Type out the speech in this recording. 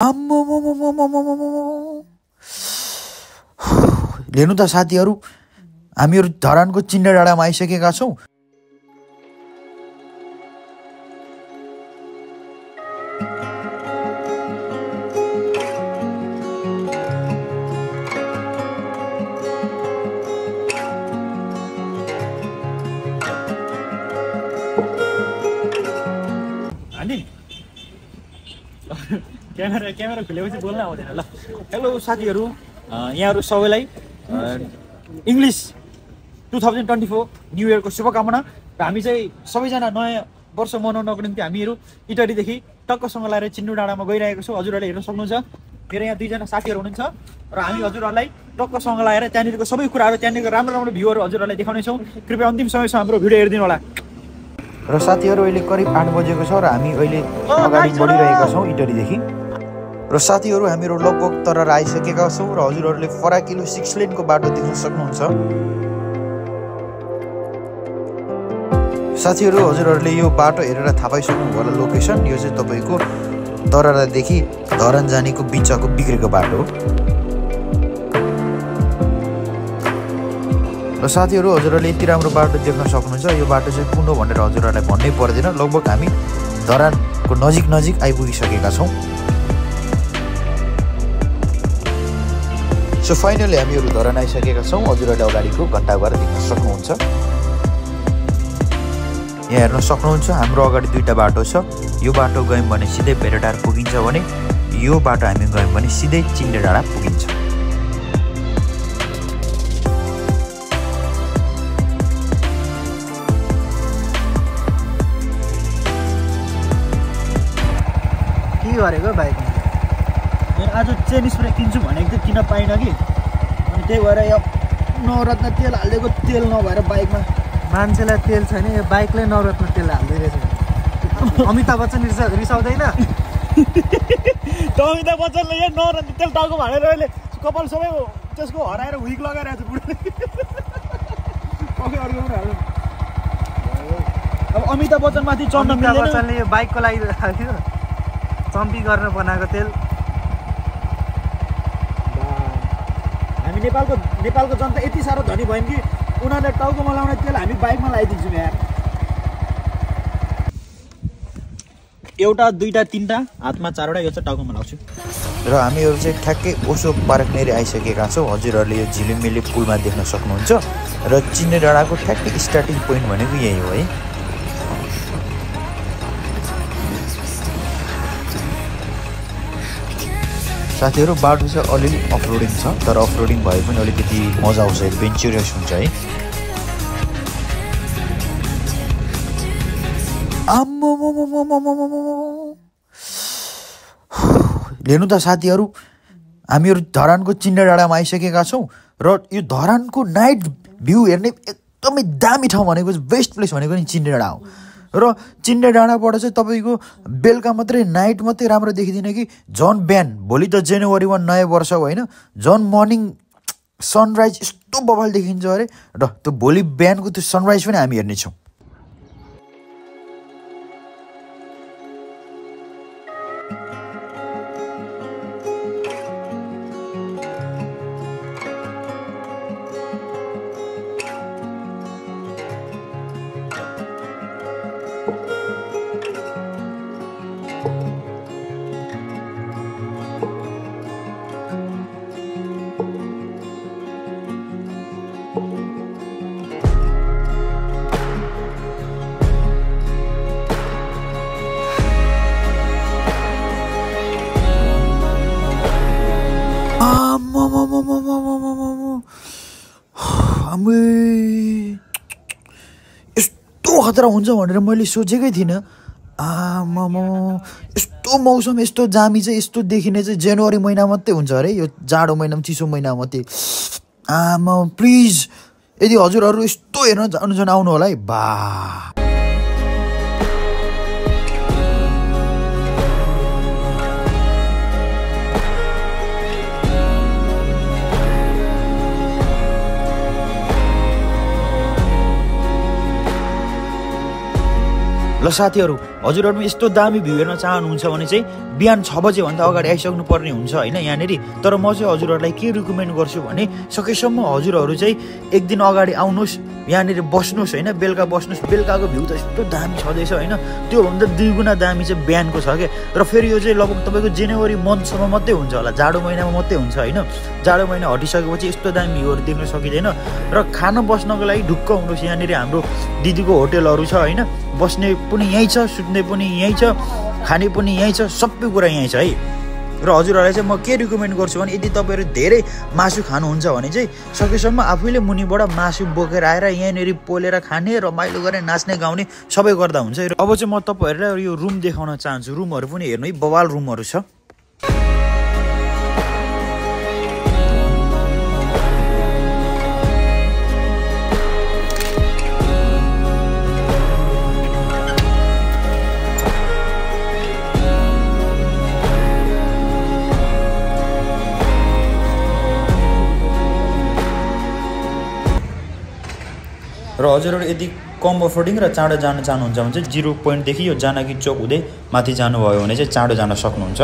आम्म लेनु त साथीहरू हामीहरू धरानको चिन्ने डाँडामा आइसकेका छौँ अनि क्यामेरा क्यामेरा खुलेपछि बोल्न आउँदैन ल। हेलो साथीहरू। यहाँहरू सबैलाई English two thousand twenty four new इयरको शुभकामना। र हामी चाहिँ सबैजना नयाँ वर्ष मनाउनको निम्ति हामीहरू इटरीदेखि टक्कसँग लगाएर चिन्डु डाँडामा गइरहेको छौँ। हजुरहरूले हेर्न सक्नुहुन्छ। मेरो यहाँ दुईजना साथीहरू हुनुहुन्छ। र हामी हजुरहरूलाई टक्कसँग लगाएर त्यहाँनिरको सबै कुराहरू त्यहाँनिरको राम्रो राम्रो भ्यूहरू हजुरहरूलाई देखाउनेछौँ कृपया अन्तिम समयसम्म हाम्रो भिडियो हेरिदिनु होला। र साथीहरू अहिले करिब आठ बजेको छ र हामी अहिले अगाडि बढिरहेका छौँ इटरीदेखि र साथीहरू हामीहरू लगभग तर आइसकेका छौँ र हजुरहरूले फराकिलो सिक्स लेनको बाटो देख्न सक्नुहुन्छ। साथीहरू हजुरहरूले यो बाटो हेरेर थाहा पाइसक्नु होला लोकेसन। यो चाहिँ तपाईँको दरारादेखि धरान जानेको बिचको बिग्रेको बाटो हो। र साथीहरू हजुरहरूले यति राम्रो बाटो देख्न सक्नुहुन्छ। यो बाटो चाहिँ कुन हो भनेर हजुरहरूलाई भन्नै पर्दैन। लगभग हामी धरानको नजिक नजिक आइपुगिसकेका छौँ। सो फाइनली हामीहरू धरान आइसकेका छौँ। हजुरहरूले अगाडिको घन्टाघर देख्न सक्नुहुन्छ। यहाँ हेर्न सक्नुहुन्छ हाम्रो अगाडि दुईवटा बाटो छ। यो बाटो गयौँ भने सिधै भेटाटार पुगिन्छ भने यो बाटो हामी गयौँ भने सिधै चिन्डे डाँडा पुगिन्छ। के गरेको बाइकमा ए, आज चेन स्प्रे किन्छु भनेको थिएँ किन पाइनँ कि? अनि त्यही भएर यो नवरत्न तेल हालिदिएको तेल नभएर बाइकमा। मान्छेलाई तेल छैन यो बाइकले नवरत्न तेल हाल्दै रहेछ अमिताभ बच्चन रिसा रिसाउँदैन? त अमिताभ बच्चनले यहाँ नवरत्न तेल टाउको भनेर अहिले कपाल सबै त्यसको हराएर विक लगाइरहेको छ बुढोले अर्को पनि। अब अमिताभ बच्चनमाथि चढ्न बच्चनले यो बाइकको लागि चम्पी गर्न बनाएको तेल। हामी नेपालको नेपालको जनता यति साह्रो धनी भयौँ कि उनीहरूले टाउकोमा लाउने तेल हामी बाइकमा लगाइदिन्छौँ यार एउटा दुईवटा तिनवटा हातमा चारवटा यो चाहिँ टाउकोमा लाउँछु र हामीहरू चाहिँ ठ्याक्कै ओसो पार्कनेर आइसकेका छौँ। हजुरहरूले यो झिलिमिली पुलमा देख्न सक्नुहुन्छ। र चिन्ने डाँडाको ठ्याक्कै स्टार्टिङ पोइन्ट भनेको यही हो है। साथीहरू बाटो चाहिँ अलिअलि अफरोडिङ छ तर अफरोडिङ भए पनि अलिकति मजा आउँछ एडभेन्चरस हुन्छ है। हेर्नु त साथीहरू हामीहरू धरानको चिन्डा डाँडामा आइसकेका छौँ र यो धरानको नाइट भ्यू हेर्ने एकदमै दामी ठाउँ भनेको बेस्ट प्लेस भनेको नि चिन्ने डाँडा हो। र चिन्डे डाँडाबाट चाहिँ तपाईँको बेलुका मात्रै नाइट मात्रै राम्रो देखिँदैन कि? झन् बिहान भोलि त जनवरी वान नयाँ वर्ष होइन? झन् मर्निङ सनराइज यस्तो बबाल देखिन्छ अरे। र त्यो भोलि बिहानको त्यो सनराइज पनि हामी हेर्नेछौँ। खतरा हुन्छ भनेर मैले सोचेकै थिइनँ। आमामा यस्तो मौसम यस्तो जामी चाहिँ यस्तो देखिने चाहिँ जनवरी महिना मात्रै हुन्छ अरे। यो जाडो महिनामा चिसो महिना मात्रै। आमा प्लिज यदि हजुरहरू यस्तो हेर्न जानु चाहिँ आउनु होला है। बा। ल साथीहरू हजुरहरू यस्तो दामी भ्यू हेर्न चाहनुहुन्छ भने चाहिँ बिहान छ बजेभन्दा अगाडि आइसक्नु पर्ने हुन्छ होइन यहाँनिर। तर म चाहिँ हजुरहरूलाई के रिकमेन्ड गर्छु भने सकेसम्म हजुरहरू चाहिँ एक दिन अगाडि आउनुहोस् यहाँनिर बस्नुहोस् होइन बेलुका बस्नुहोस्। बेलुकाको भ्यू त यस्तो दामी छँदैछ होइन त्योभन्दा दुई गुणा दामी चाहिँ बिहानको छ क्या र फेरि यो चाहिँ लगभग तपाईँको जनवरी मन्थसम्म मात्रै हुन्छ होला जाडो महिनामा मात्रै हुन्छ होइन। जाडो महिना हटिसकेपछि यस्तो दामी भ्यूहरू देख्न सकिँदैन। र खान बस्नको लागि ढुक्क हुनुहोस् यहाँनिर हाम्रो दिदीको होटेलहरू छ होइन। बस्ने पनि यहीँ छ सुत्ने पनि यहीँ छ खाने पनि यहीँ छ सबै कुरा यहीँ छ है। र हजुरहरूलाई चाहिँ म के रिकमेन्ड गर्छु भने यदि तपाईँहरू धेरै मासु खानुहुन्छ भने चाहिँ सकेसम्म आफैले मुनिबाट मासु बोकेर आएर यहाँनिर पोलेर खाने रमाइलो गरेर नाच्ने गाउने सबै गर्दा हुन्छ अब चाहिँ म तपाईँहरूलाई यो रुम देखाउन चाहन्छु। रुमहरू पनि हेर्नु है बवाल रुमहरू छ। र हजुरहरू यदि कम अफोर्डिङ र चाँडो जान चाहनुहुन्छ भने चाहिँ जिरो पोइन्टदेखि यो जानकी चौक हुँदै माथि जानुभयो भने चाहिँ चाँडो जान सक्नुहुन्छ।